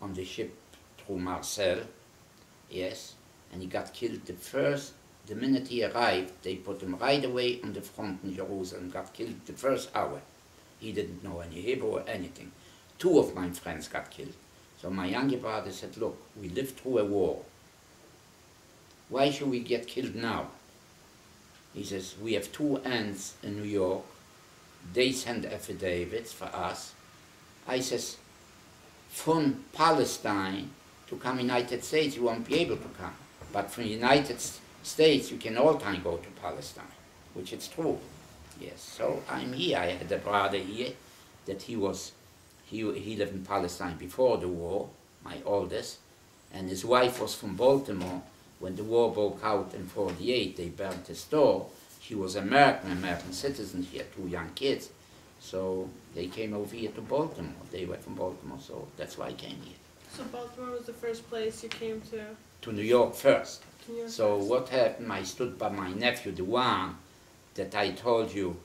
on the ship through Marseille, yes, and he got killed the first, the minute he arrived, they put him right away on the front in Jerusalem, got killed the first hour. He didn't know any Hebrew or anything. Two of my friends got killed. So my younger brother said, look, we lived through a war. Why should we get killed now? He says, we have two aunts in New York. They send affidavits for us. I says, from Palestine to come United States, you won't be able to come. But from United S- States, you can all time go to Palestine, which is true. Yes, so I'm mm-hmm. here. I had a brother here that he was, he, he lived in Palestine before the war, my oldest, and his wife was from Baltimore. When the war broke out in 48, they burned his store. She was American, American citizen. She had two young kids. So they came over here to Baltimore. They were from Baltimore, so that's why I came here. So Baltimore was the first place you came to. To New York first. So what happened, I stood by my nephew, the one that I told you,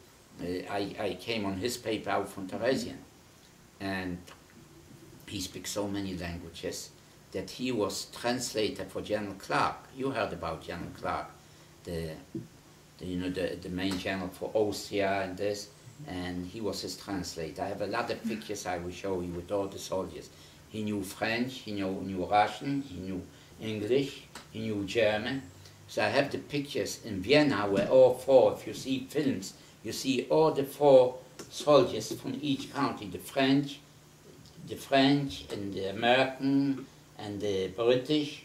uh, I, I came on his paper out from Theresian. And he speaks so many languages that he was translator for General Clark. You heard about General Clark, the, the you know the, the main general for Austria and this, and he was his translator. I have a lot of pictures I will show you with all the soldiers. He knew French, he knew, knew Russian, he knew English, he knew German. So I have the pictures in Vienna where all four, if you see films, you see all the four soldiers from each country, the French, the French and the American and the British,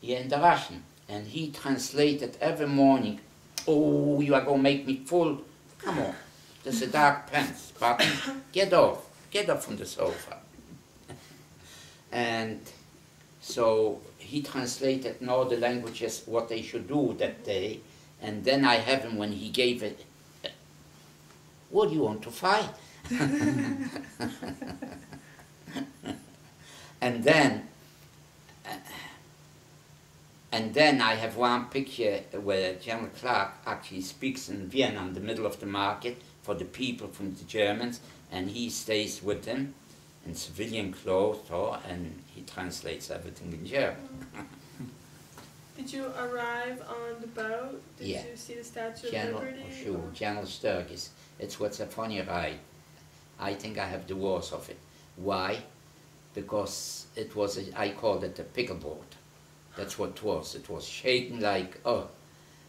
yeah, and the Russian. And he translated every morning, oh, you are going to make me full. Come on, there's a dark pants, but get off, get off from the sofa. and so he translated in all the languages what they should do that day. And then I have him when he gave it, what do you want to fight? and then uh, and then I have one picture where General Clark actually speaks in Vienna in the middle of the market for the people from the Germans and he stays with them in civilian clothes oh, and he translates everything in German. Did you arrive on the boat? Did Yeah. you see the Statue General, of Liberty? oh, sure, General Sturgis. It's what's a funny ride. I think I have the worst of it. Why? Because it was, a, I called it a pickle pickleboard. That's what it was. It was shaking like, oh.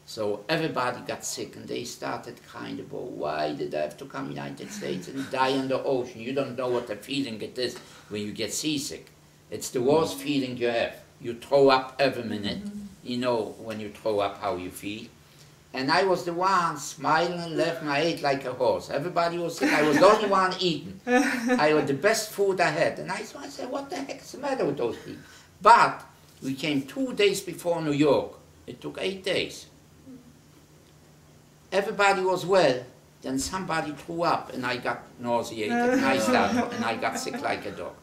So everybody got sick and they started crying about why did I have to come to the United States and die in the ocean? You don't know what the feeling it is when you get seasick. It's the worst feeling you have. You throw up every minute. Mm-hmm. You know when you throw up how you feel. And I was the one smiling and left my ate like a horse. Everybody was sick. I was the only one eating. I had the best food I had. And I, I said, what the heck is the matter with those people? But we came two days before New York. It took eight days. Everybody was well. Then somebody threw up and I got nauseated and I started and I got sick like a dog.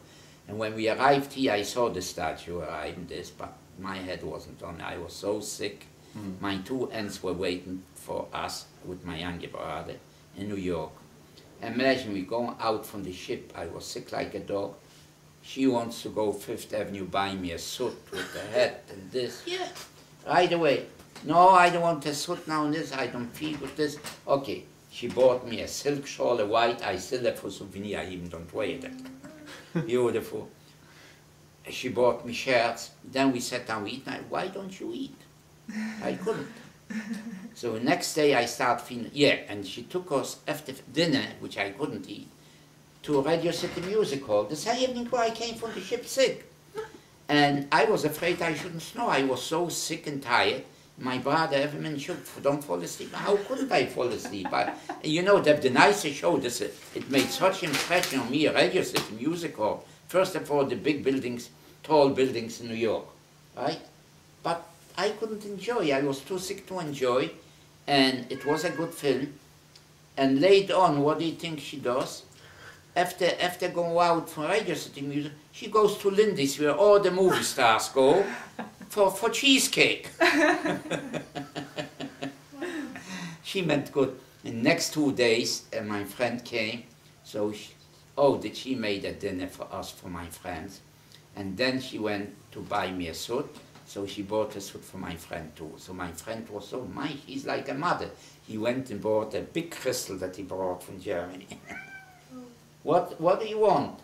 And when we arrived here, I saw the statue arriving this, but my head wasn't on. I was so sick. Mm. My two aunts were waiting for us with my younger brother in New York. Imagine we going out from the ship. I was sick like a dog. She wants to go Fifth Avenue buy me a suit with the hat and this. Yeah, right away. No, I don't want a suit now this. I don't feel with this. Okay, she bought me a silk shawl, a white. I still have for souvenir. I even don't wear it. Beautiful. She bought me shirts. Then we sat down, we eat. Now, why don't you eat? I couldn't. So the next day I start feeling, yeah, and she took us after dinner, which I couldn't eat, to Radio City Music Hall. The same evening where I came from the ship sick. And I was afraid I shouldn't snore. I was so sick and tired. My brother Evelyn should don't fall asleep. How couldn't I fall asleep? I, you know, the, the nicer show, this, it made such impression on me, radio city music hall. First of all, the big buildings, tall buildings in New York, right? But I couldn't enjoy. I was too sick to enjoy. And it was a good film. And later on, what do you think she does? After, after going out for Radio City Music, she goes to Lindy's where all the movie stars go for, for cheesecake. she meant good. And next two days, uh, my friend came. So, she, oh, did she made a dinner for us, for my friends. And then she went to buy me a suit. So she bought a suit for my friend too. So my friend was so my, he's like a mother. He went and bought a big crystal that he brought from Germany. what what do you want?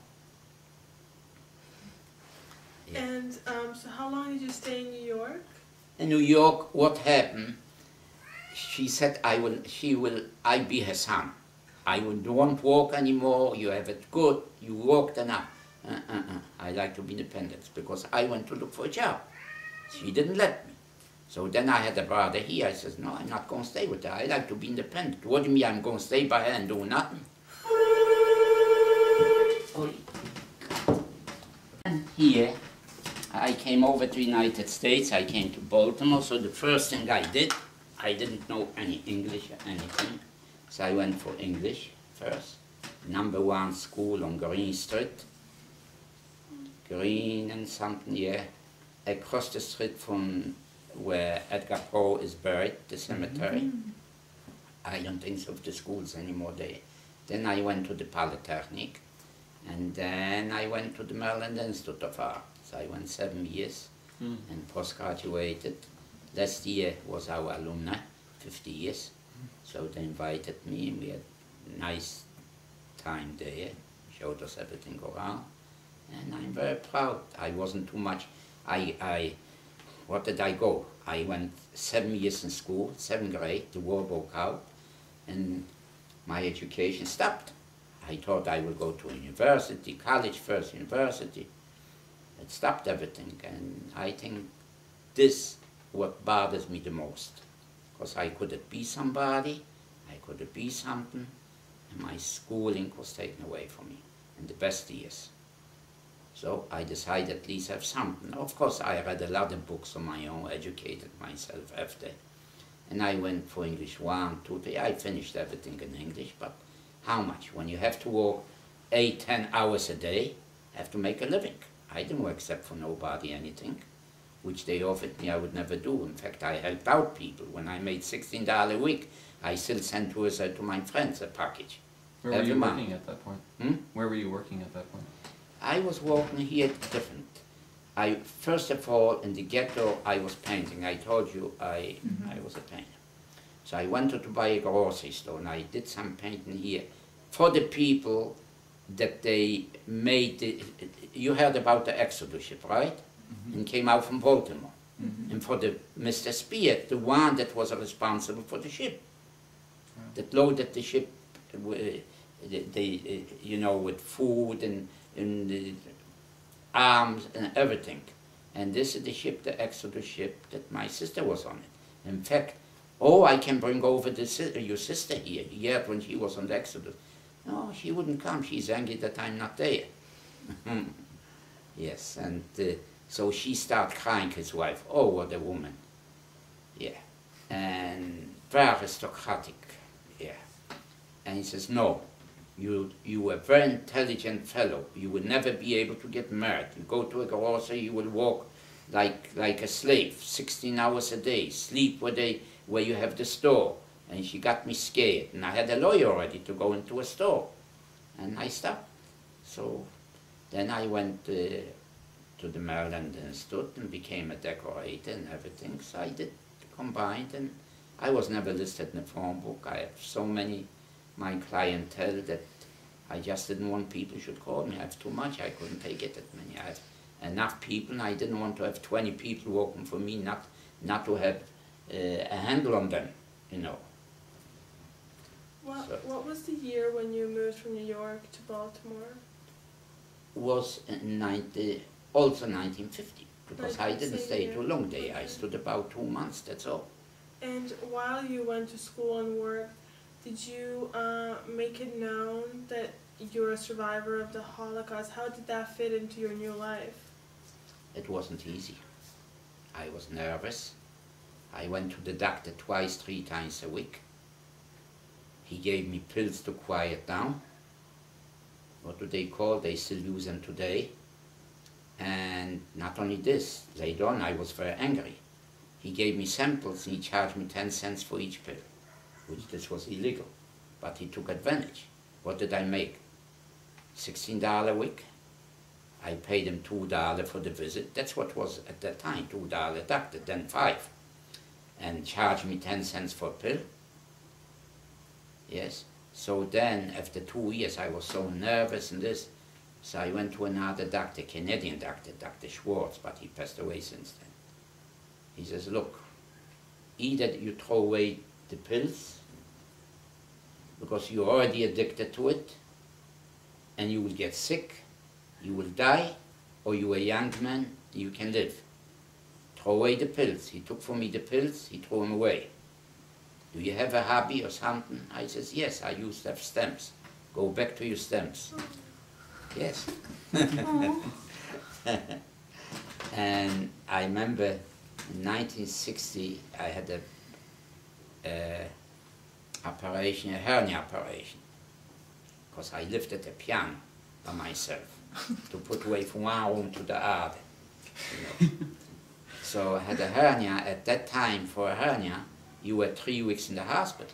Yeah. And um, so, how long did you stay in New York? In New York, what happened? She said, "I will. She will. I be her son. I will, don't walk anymore. You have it good. You walked enough. Uh, uh, uh. I like to be independent because I went to look for a job. She didn't let me. So then I had a brother here. I says, no, I'm not going to stay with her. I like to be independent. What do you mean I'm going to stay by her and do nothing? And here, I came over to United States. I came to Baltimore. So the first thing I did, I didn't know any English or anything. So I went for English first. Number one school on Green Street. Green and something, yeah across the street from where Edgar Poe is buried, the cemetery. Mm -hmm. I don't think of the schools anymore there. Then I went to the Polytechnic, and then I went to the Maryland Institute of Art. I went seven years mm. and post-graduated. Last year was our alumni, 50 years. So they invited me and we had a nice time there, showed us everything around. And I'm very proud. I wasn't too much I, I, what did I go? I went seven years in school, seventh grade, the war broke out, and my education stopped. I thought I would go to university, college first, university. It stopped everything, and I think this what bothers me the most. Because I couldn't be somebody, I couldn't be something, and my schooling was taken away from me in the best years. So I decided at least have something. Of course, I read a lot of books on my own, educated myself after. And I went for English one, two, three. I finished everything in English, but how much? When you have to work eight, ten hours a day, have to make a living. I didn't work except for nobody anything, which they offered me I would never do. In fact, I helped out people. When I made $16 a week, I still sent to, to my friends a package. Where were you month. working at that point? Hmm? Where were you working at that point? I was working here different. I first of all in the ghetto I was painting. I told you I mm -hmm. I was a painter. So I wanted to buy a grocery store and I did some painting here for the people that they made. The, you heard about the Exodus ship, right? Mm -hmm. And came out from Baltimore. Mm -hmm. And for the Mr. Spear, the one that was responsible for the ship, yeah. that loaded the ship, uh, they, uh, you know, with food and in the arms and everything. And this is the ship, the Exodus ship, that my sister was on it. In fact, oh, I can bring over the, your sister here. Yeah, when she was on the Exodus. No, she wouldn't come. She's angry that I'm not there. yes, and uh, so she started crying, his wife. Oh, what a woman. Yeah. And very aristocratic. Yeah. And he says, no, you, you a very intelligent fellow. You will never be able to get married. You go to a grocery, you will walk like, like a slave, 16 hours a day, sleep where, they, where you have the store. And she got me scared. And I had a lawyer already to go into a store. And I stopped. So then I went uh, to the Maryland Institute and became a decorator and everything. So I did combined and I was never listed in the phone book. I have so many my clientele that I just didn't want people should call me. I have too much. I couldn't take it that many. I have enough people, and I didn't want to have 20 people working for me, not, not to have uh, a handle on them, you know. What, so what was the year when you moved from New York to Baltimore? Was in 90, also 1950, because I didn't stay year? too long there. I stood about two months, that's all. And while you went to school and work, did you uh, make it known that you're a survivor of the Holocaust? How did that fit into your new life? It wasn't easy. I was nervous. I went to the doctor twice, three times a week. He gave me pills to quiet down. What do they call? They still use them today. And not only this, later on I was very angry. He gave me samples and he charged me 10 cents for each pill, which this was illegal. But he took advantage. What did I make? $16 a week. I paid him two dollar for the visit. That's what was at that time, two dollar doctor, then five. And charged me ten cents for a pill. Yes. So then after two years I was so nervous and this, so I went to another doctor, Canadian doctor, Dr. Schwartz, but he passed away since then. He says, look, either you throw away the pills because you're already addicted to it and you will get sick you will die, or you're a young man, you can live. Throw away the pills. He took from me the pills, he threw them away. Do you have a hobby or something? I says, yes, I used to have stamps. Go back to your stamps. Yes. and I remember in 1960 I had a uh, operation, a hernia operation, because I lifted a piano by myself to put away from one room to the other. You know. so I had a hernia. At that time, for a hernia, you were three weeks in the hospital.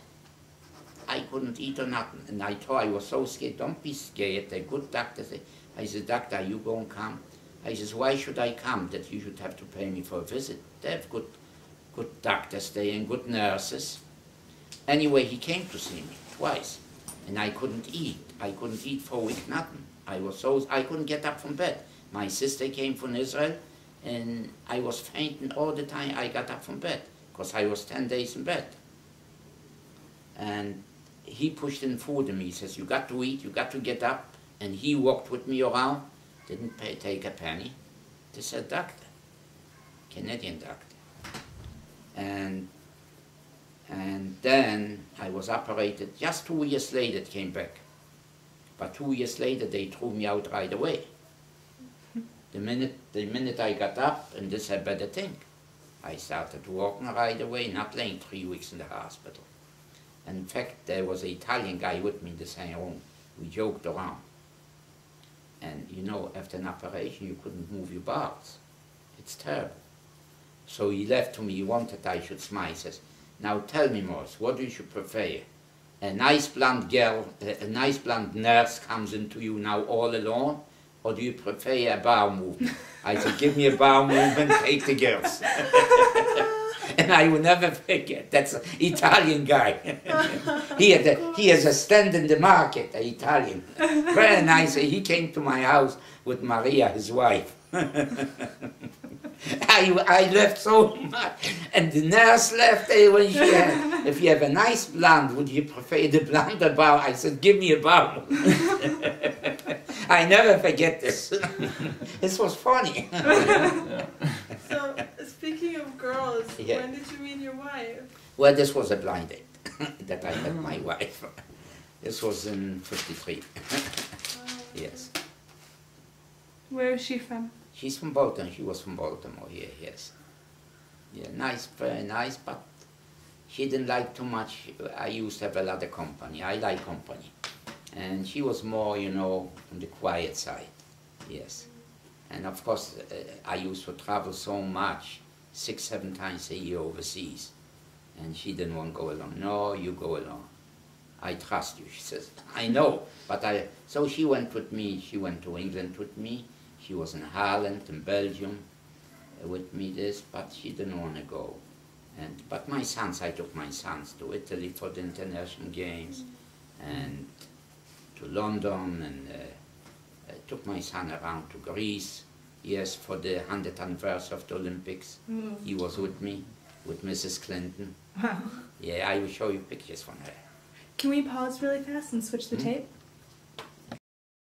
I couldn't eat or nothing. And I told I was so scared, don't be scared. The good doctor said, I said, doctor, are you going to come? I says, why should I come that you should have to pay me for a visit? They have good, good doctors there and good nurses. Anyway, he came to see me twice. And I couldn't eat. I couldn't eat for a week, nothing. I was so, I couldn't get up from bed. My sister came from Israel and I was fainting all the time I got up from bed because I was 10 days in bed. And he pushed in food to me. He says, you got to eat, you got to get up. And he walked with me around, didn't pay, take a penny. This is a doctor, Canadian doctor. And, and then I was operated, just two years later it came back. But two years later, they threw me out right away. The minute, the minute I got up, and this I better think, I started walking right away, not laying three weeks in the hospital. And in fact, there was an Italian guy with me in the same room. We joked around. And you know, after an operation, you couldn't move your bowels. It's terrible. So he left to me, he wanted I should smile. He says, now tell me, Morris, what do you prefer? a nice blonde girl, a, a nice blonde nurse comes into you now all alone, or do you prefer a bowel movement? I said, give me a bowel movement, take the girls. and I will never forget, that's an Italian guy. he, had a, he has a stand in the market, an Italian. Very nice. He came to my house with Maria, his wife. I, I left so much. And the nurse left when she had, if you have a nice blonde, would you prefer the blonde or bow? I said, give me a bow. I never forget this. this was funny. Yeah. So, speaking of girls, Yeah. when did you meet your wife? well, this was a blind date that I met oh. my wife. This was in 53. yes. Where is she from? She's from Baltimore. She was from Baltimore here, yes. Yeah, nice, very nice, but she didn't like too much. I used to have a lot of company. I like company. And she was more, you know, on the quiet side, yes. And of course, uh, I used to travel so much, six, seven times a year overseas. And she didn't want to go along. No, you go along. I trust you, she says. I know, but I, so she went with me. She went to England with me. She was in Holland, in Belgium, uh, with me this, but she didn't want to go. And, but my sons, I took my sons to Italy for the international games, and to London, and uh, I took my son around to Greece, yes, for the 100th anniversary of the Olympics. He was with me, with Mrs. Clinton. Wow. Yeah, I will show you pictures from her. Can we pause really fast and switch the Hmm? tape?